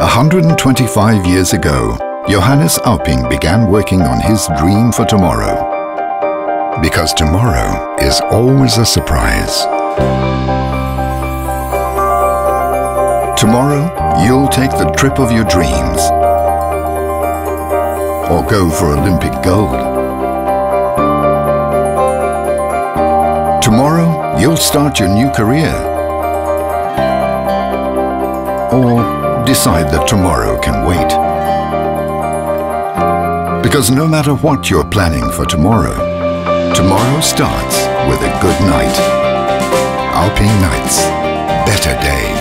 125 years ago, Johannes Auping began working on his dream for tomorrow. Because tomorrow is always a surprise. Tomorrow, you'll take the trip of your dreams. Or go for Olympic gold. Tomorrow, you'll start your new career. Or decide that tomorrow can wait. Because no matter what you're planning for tomorrow, tomorrow starts with a good night. Auping Nights. Better days.